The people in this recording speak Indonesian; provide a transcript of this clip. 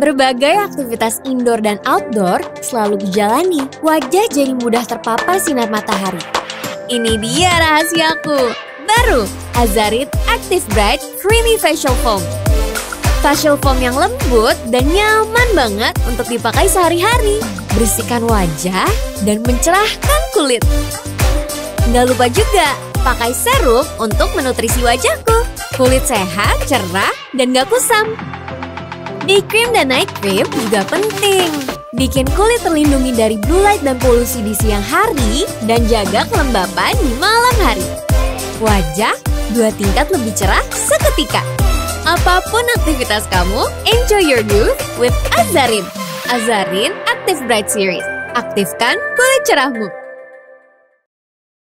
Berbagai aktivitas indoor dan outdoor selalu dijalani, wajah jadi mudah terpapar sinar matahari. Ini dia rahasiaku. Baru, Azarit Active Bright Creamy Facial Foam. Facial foam yang lembut dan nyaman banget untuk dipakai sehari-hari. Bersihkan wajah dan mencerahkan kulit. Nggak lupa juga, pakai serum untuk menutrisi wajahku. Kulit sehat, cerah, dan gak kusam. Day cream dan night cream juga penting. Bikin kulit terlindungi dari blue light dan polusi di siang hari dan jaga kelembapan di malam hari. Wajah dua tingkat lebih cerah seketika. Apa pun aktivitas kamu, enjoy your youth with Azarin. Azarin Active Bright Series. Aktifkan kulit cerahmu.